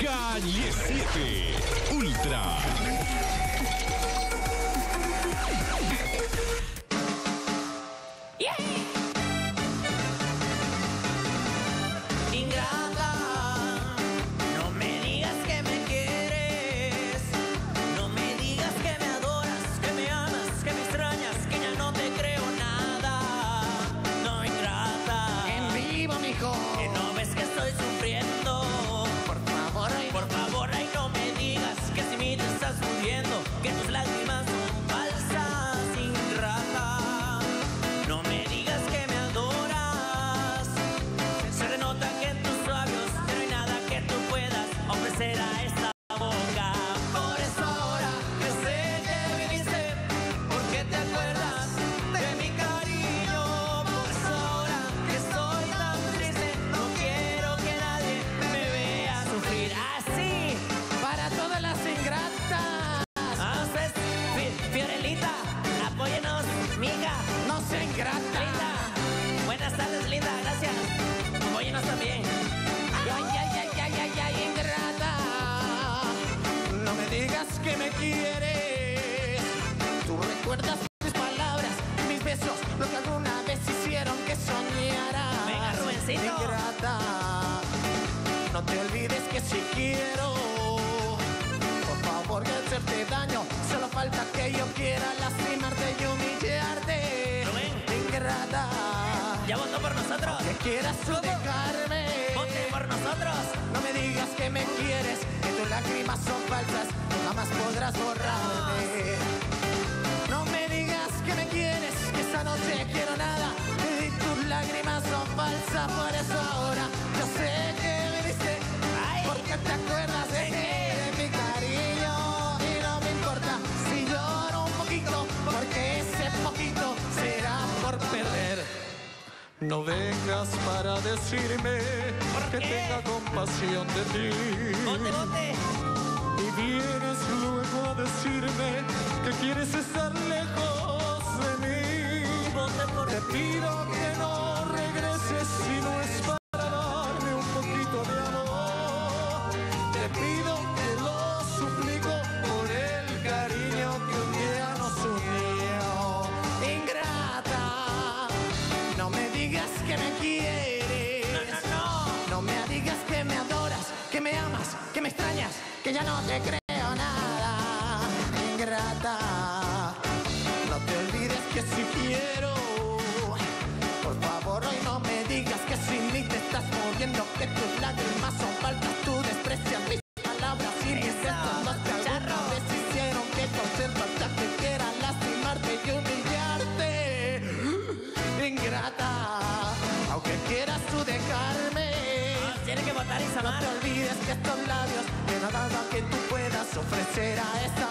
Calle 7 Ultra. Recuerdas mis palabras, mis besos, lo que alguna vez hicieron que soñara. Venga, Rubencito. Ingrata. No te olvides que si quiero. Por favor, de hacerte daño. Solo falta que yo quiera lastimarte y humillarte. Rubén. Ingrata. Ya votó por nosotros. Que quieras tú dejarme. Vote por nosotros. No me digas que me quieres, que tus lágrimas son falsas, tú jamás podrás borrarme. No me digas que me quieres, que esta noche quiero nada, y tus lágrimas son falsas, por eso ahora yo sé que me diste, porque te acuerdas de de mi cariño, y no me importa si lloro un poquito, porque ese poquito será por perder. No vengas para decirme ¿Por que tenga compasión de ti. Y vienes luego a decirme que quieres estar Te pido que no regreses si no es para darme un poquito de amor. Te pido, te lo suplico por el cariño que un día nos unió. Ingrata, no me digas que me quieres. No, no, no. No me digas que me adoras, que me amas, que me extrañas, que ya no te creo aunque quieras tú dejarme. Nos tiene que votar No Isamar. te olvides que estos labios que no nada que tú puedas ofrecer a esta.